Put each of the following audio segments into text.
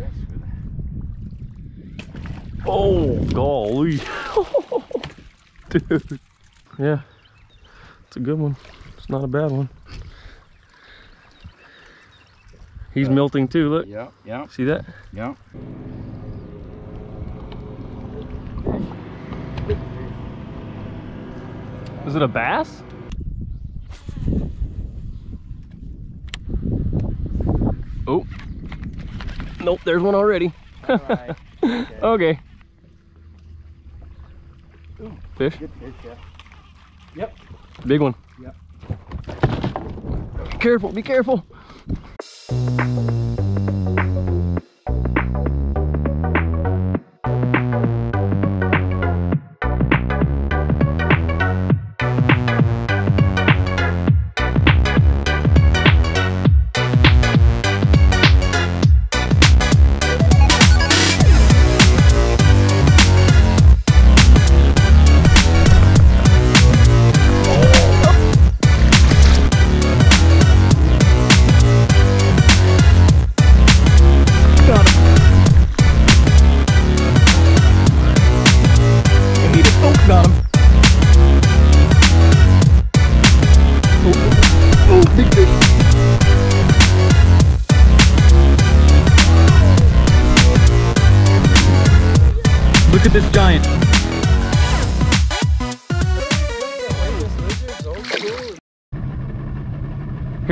with that. Oh, golly. Dude. Yeah. It's a good one. It's not a bad one. He's melting too, look. Yeah, yeah. See that? Yeah. Is it a bass? Oh. Nope, there's one already. Okay. Okay. Fish? Good fish, yeah. Big one. Yep. Be careful, be careful.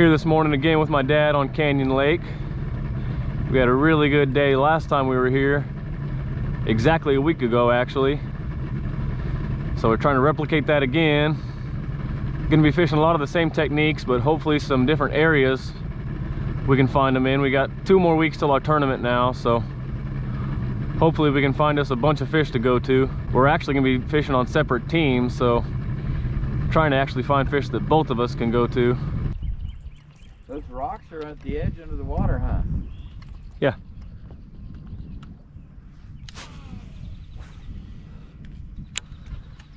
Here this morning again with my dad on Canyon Lake. We had a really good day last time we were here, exactly a week ago actually. So we're trying to replicate that again. Gonna be fishing a lot of the same techniques, but hopefully some different areas we can find them in. We got two more weeks till our tournament now, so hopefully we can find us a bunch of fish to go to. We're actually gonna be fishing on separate teams, so trying to actually find fish that both of us can go to. Those rocks are at the edge under the water, huh? Yeah.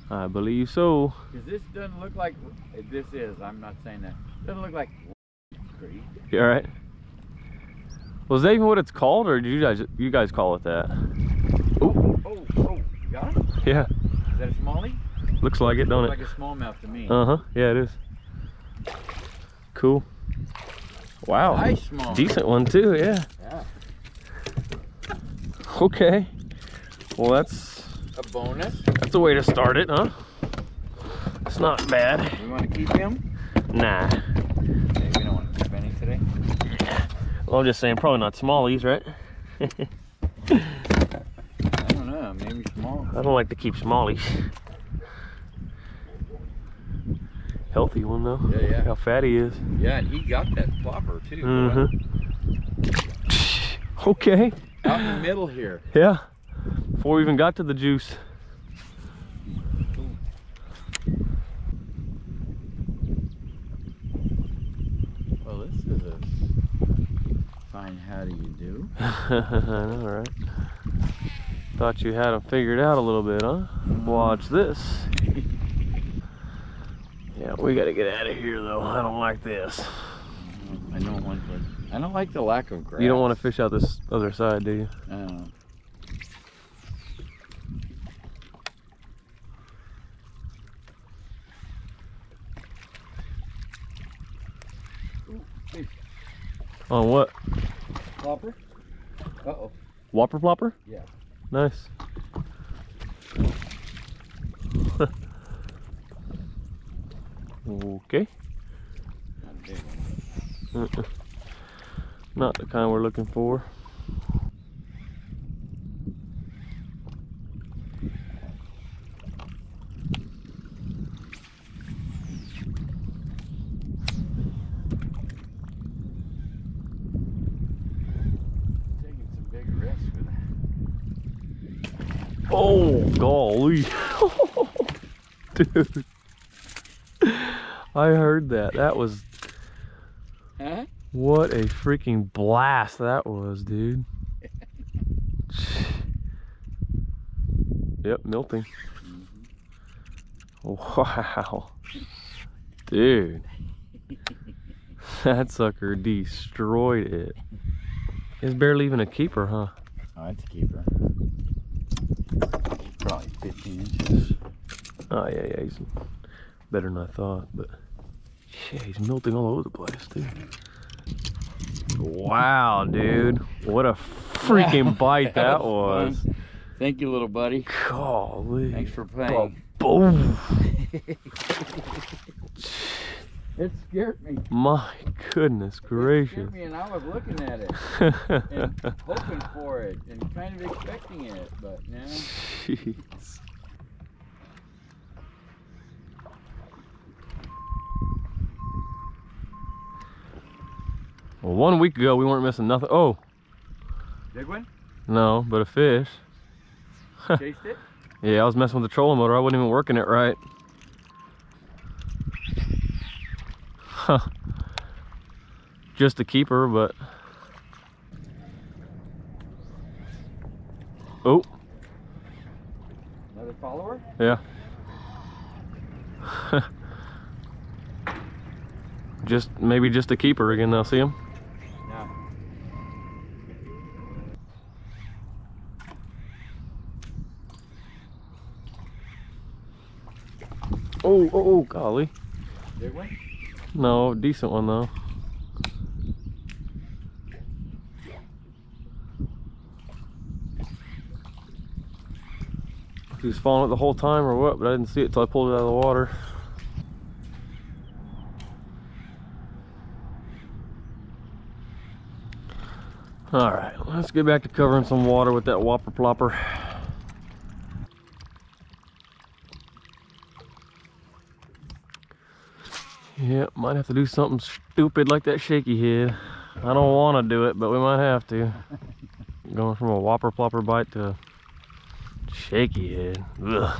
I believe so. Because this doesn't look like, this is, I'm not saying that. Doesn't look like Creek. You all right? Was that even what it's called, or do you guys you guys call it that? Oh, Oh, oh, got it? yeah. Is that a smallie? Looks like it, don't Looks it? like a smallmouth to me. Uh huh. Yeah, it is. Cool. Wow. nice small. Decent one too. Yeah. Yeah. Okay. Well, that's A bonus. that's a way to start it, huh? It's not bad. We want to keep him? Nah. Okay, we don't want to keep any today. Well, I'm just saying, probably not smallies, right? I don't know, maybe small. I don't like to keep smallies. Healthy one though. Yeah, yeah. How fat he is. Yeah, and he got that plopper too. Mm-hmm. Okay. Out in the middle here. Yeah. Before we even got to the juice. Well, this is a fine how do you do. I know, right? Thought you had him figured out a little bit, huh? Watch this. Yeah, we gotta get out of here though. I don't like this. I don't want to. I don't like the lack of grass. You don't want to fish out this other side, do you? Uh, On what? plopper? Uh oh. Whopper plopper? Yeah. Nice. Okay. Not a big one. Uh-uh. Not the kind we're looking for. Taking some big risks with that. Oh, golly. Dude. I heard that. That was Huh? what a freaking blast that was, dude. yep, milting. Mm-hmm. Wow. Dude. That sucker destroyed it. It's barely even a keeper, huh? Oh, it's a keeper. Probably 15 inches. Oh yeah, yeah, he's better than I thought, but yeah, he's melting all over the place, dude. Wow, dude. What a freaking bite that was. fun. Thank you, little buddy. Golly. Thanks for playing. Boom. It scared me. My goodness It gracious. scared me, and I was looking at it and hoping for it and kind of expecting it, but no. Jeez. Well, one week ago we weren't missing nothing. Oh, Big one? no, but a fish. Chased it? Yeah, I was messing with the trolling motor. I wasn't even working it right. Huh. Just a keeper, but. Oh, Another follower? yeah. just maybe just a keeper again. I'll see him. No. Oh, oh, oh, golly. Big one? No, decent one though. He was following it the whole time or what, but I didn't see it till I pulled it out of the water. All right, let's get back to covering some water with that whopper plopper. Yeah, might have to do something stupid like that shaky head. I don't want to do it, but we might have to. Going from a whopper plopper bite to shaky head. Ugh.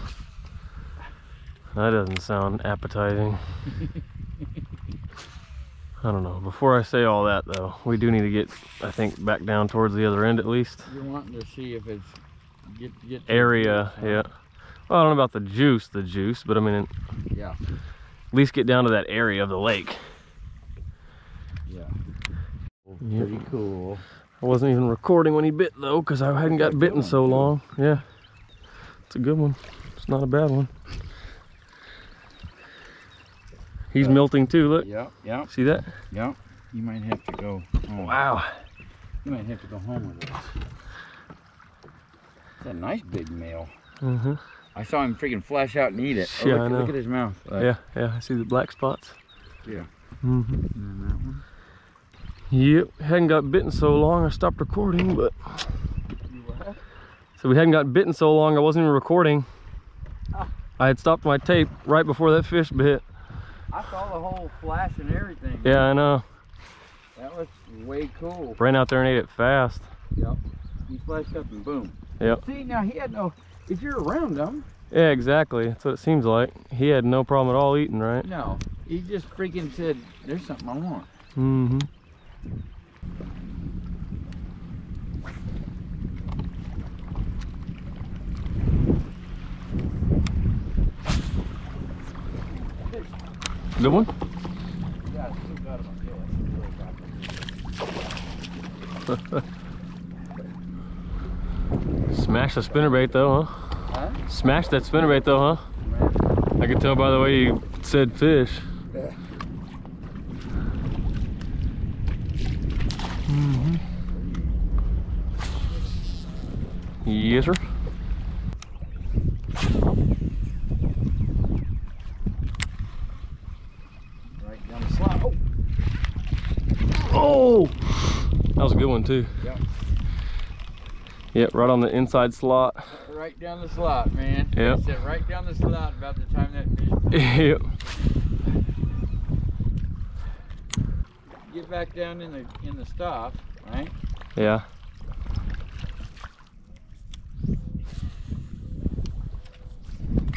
That doesn't sound appetizing. I don't know. Before I say all that, though, we do need to get, I think, back down towards the other end at least. You're wanting to see if it's get get Area, yeah. Well, I don't know about the juice, the juice, but I mean, at least get down to that area of the lake. Yeah. Yep. Pretty cool. I wasn't even recording when he bit though, because I hadn't got bitten so long. Yeah, it's a good one. It's not a bad one. He's melting too. Look, Yeah, yeah. see that? Yeah. You might have to go home. Wow. You might have to go home with this. It's a nice big male. Uh-huh. I saw him freaking flash out and eat it. Oh, Yeah, look, I know. look at his mouth. Like, Yeah, yeah. I see the black spots. Yeah. Mm-hmm. And then that one. Yep. Hadn't got bitten so long. I stopped recording, but what? so we hadn't got bitten so long. I wasn't even recording. Ah. I had stopped my tape right before that fish bit. I saw the whole flash and everything. Yeah, I know. That was way cool. Ran out there and ate it fast. Yep. He flashed up and boom. Yep. See, now he had no. If you're around them. Yeah, exactly. That's what it seems like. He had no problem at all eating, right? no. He just freaking said, "There's something I want." Mm-hmm. Good one? Yeah, I still got him on Smash the spinnerbait though, huh? Huh? Smash that spinnerbait though, huh? I could tell by the way you said fish. Yeah. Mm-hmm. Yes, sir. Right down the. Oh. Oh! That was a good one too. Yep. Yep, right on the inside slot. Right down the slot, man. Yep. Said right down the slot about the time that fish yep. get back down in the in the stop, right? Yeah.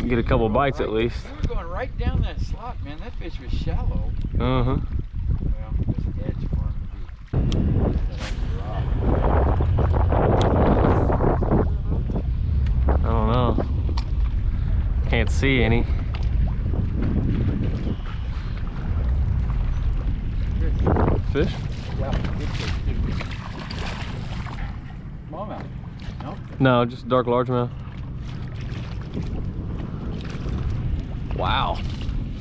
Get a couple bites at least. We were going right down that slot, man. That fish was shallow. Uh-huh. Well, just edge for him to be. I don't know. Can't see any. Fish? Yeah, good fish, smallmouth. No? No, just dark largemouth. Wow.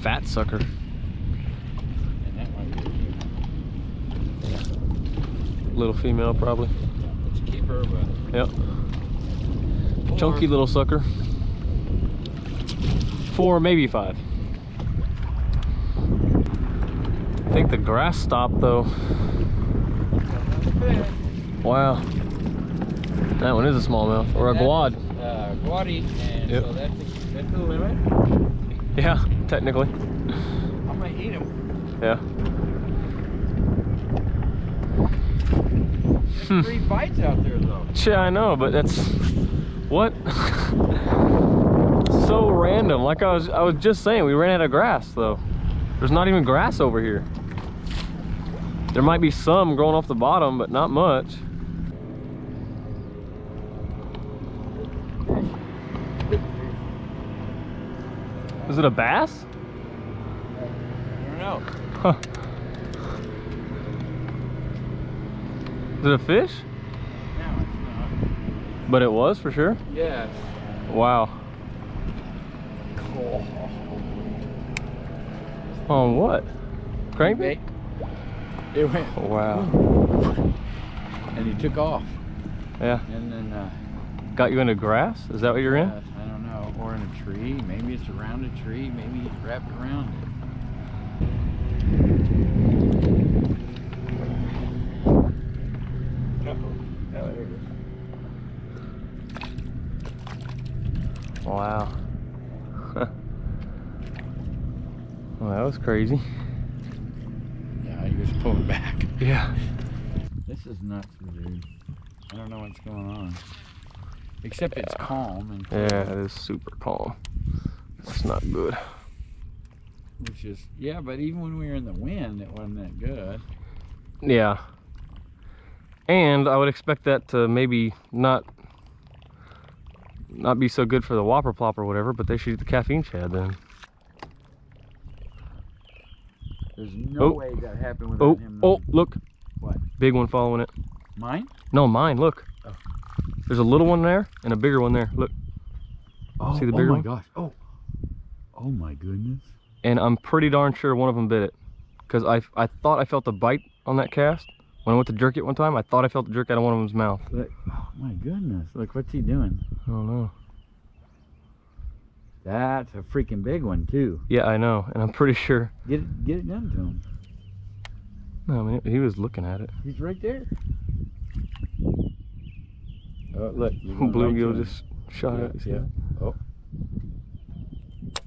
Fat sucker. And that might be a keeper. Little female probably. It's a keeper, but. Yep. Chunky little sucker. Four, maybe five. I think the grass stopped though. Wow. That one is a smallmouth or a guad. Uh, guadi, and Yep. so that's the, that's the limit. Yeah, technically. I'm gonna eat them. Yeah. There's Hmm. three bites out there though. Yeah, I know, but that's what so random. Like I was I was just saying, we ran out of grass though. There's not even grass over here. There might be some growing off the bottom, but not much. Is it a bass? I don't know. Huh. Is it a fish? No, it's not. But it was for sure. Yes. Wow. On what? Crankbait? It went, Wow. and he took off. Yeah. And then, uh, Got you into grass? Is that what you're in? uh, I don't know, or in a tree. Maybe it's around a tree. Maybe he's wrapped around it. Wow. well, that was crazy. Yeah, he was pulling back. Yeah. This is nuts, dude. I don't know what's going on. Except it's calm and clear, Yeah, it is super calm. That's not good. which is yeah. But even when we were in the wind, it wasn't that good. Yeah. And I would expect that to maybe not not be so good for the whopper plop or whatever, but they should eat the caffeine shad then. There's no Oh. way that happened without Oh, him. oh, look. What? Big one following it. Mine? No, mine, look. Oh. There's a little one there and a bigger one there. Look. Oh, See the oh bigger oh my one? gosh. Oh. Oh my goodness. And I'm pretty darn sure one of them bit it. Because I, I thought I felt a bite on that cast. When I went to jerk it one time, I thought I felt the jerk out of one of them's mouth. Look. Oh my goodness. Look, what's he doing? I don't know. That's a freaking big one too. Yeah, I know. And I'm pretty sure. Get it, get it done to him. No, I mean, he was looking at it. He's right there. Oh, look. you're right Bluegill just shot Yeah, it. Yeah. Oh.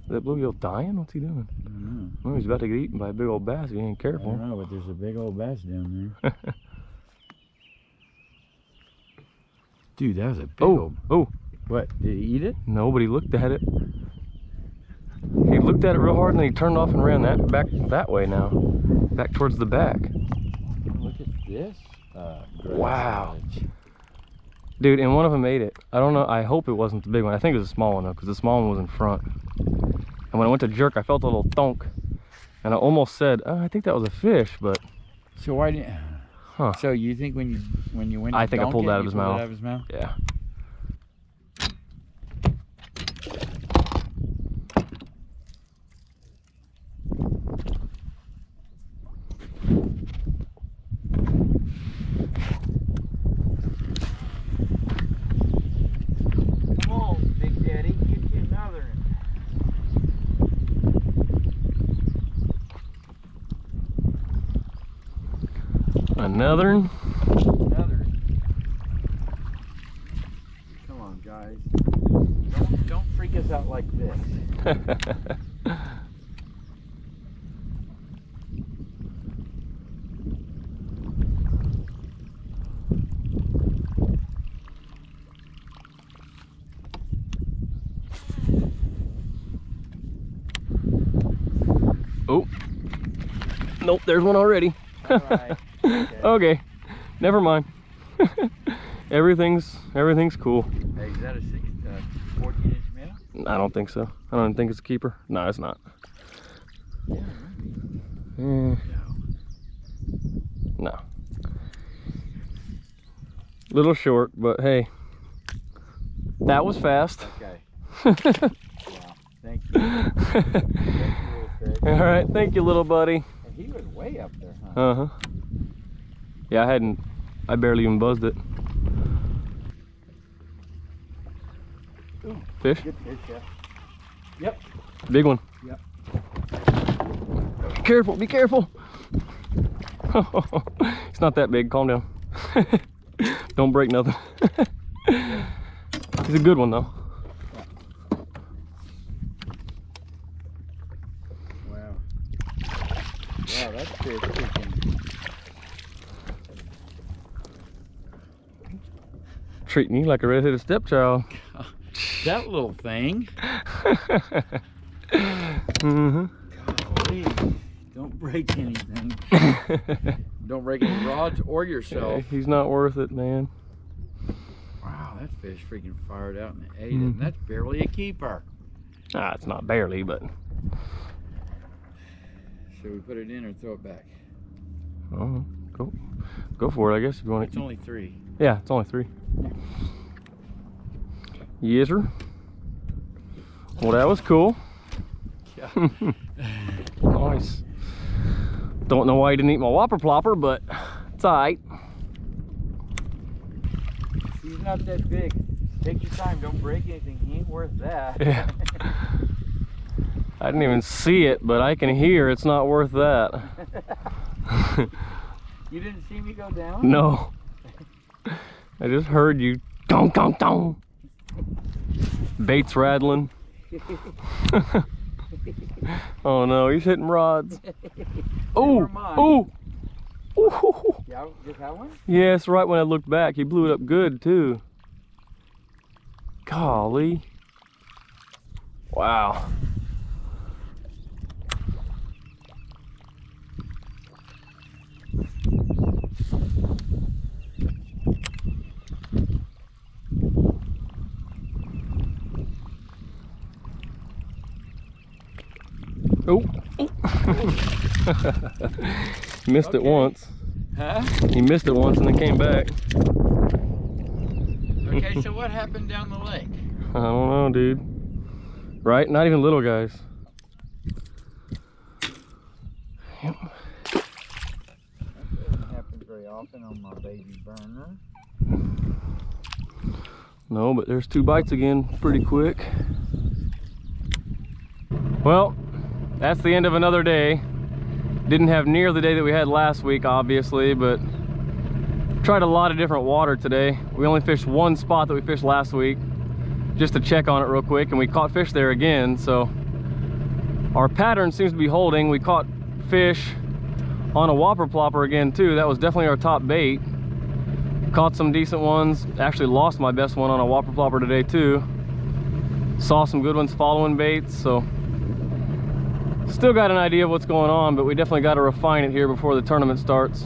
That bluegill dying? What's he doing? I don't know. Well, he's about to get eaten by a big old bass if he ain't I careful. don't know, but there's a big old bass down there. Dude, that was a big Oh, old. oh, What? Did he eat it? nobody looked at it. He looked at it real hard and then he turned off and ran that back that way now. Back towards the back. Look at this. Uh, Wow. edge. Dude, and one of them ate it. I don't know. I hope it wasn't the big one. I think it was a small one though, because the small one was in front. And when I went to jerk, I felt a little thunk. And I almost said, oh, I think that was a fish, but So why didn't? Huh. So you think when you when you went? To I think I pulled it, it out of his mouth. Out of his mouth. yeah. Come on, Big Daddy, get you another. Another one. Another. Come on, guys. Don't don't freak us out like this. oh. Nope, there's one already. Alright, okay. okay. Never mind. everything's everything's cool. Hey, is that a six, uh, 14 inch male? I don't think so. I don't think it's a keeper. No, it's not. Yeah. Eh, no. Little short, but hey. That was fast. Okay. wow. Thank you. Thank you. All right, thank you, little buddy. And he was way up there, huh? Uh-huh. Yeah, I hadn't, I barely even buzzed it. Ooh. Fish? Good fish, yeah. Yep. Big one. Yep. Be careful, be careful. it's not that big, calm down. Don't break nothing. He's a good one though. Wow. Wow, that's fish freaking. Treating you like a redheaded stepchild. That little thing. hmm Don't break anything. Don't break any rods or yourself. He's not worth it, man. Wow, that fish freaking fired out and ate it. Mhm. And that's barely a keeper. Ah, it's not barely, but Should we put it in or throw it back? oh, go, go for it. I guess if you want it. It's to. only three. Yeah, it's only three. Yes, sir. Well, that was cool. Yeah. nice. Don't know why he didn't eat my whopper plopper, but it's alright. He's not that big. Take your time. Don't break anything. He ain't worth that. Yeah. I didn't even see it, but I can hear it's not worth that. you didn't see me go down? no. I just heard you dong dong dong. Baits rattling. oh no, he's hitting rods. Oh, oh. Ooh. Yeah, just one? Yes, right when I looked back, he blew it up good too. Golly. Wow. Oh. Missed it once. Huh? He missed it once and then came back. Okay, so what happened down the lake? I don't know, dude. Right? Not even little guys. Yep. That doesn't happen very often on my baby burner. No, but there's two bites again pretty quick. Well, that's the end of another day. Didn't have near the day that we had last week, obviously, but tried a lot of different water today. We only fished one spot that we fished last week just to check on it real quick, and we caught fish there again, so our pattern seems to be holding. We caught fish on a whopper plopper again too. That was definitely our top bait. Caught some decent ones. Actually lost my best one on a whopper plopper today too. Saw some good ones following baits, so still got an idea of what's going on, but we definitely got to refine it here before the tournament starts.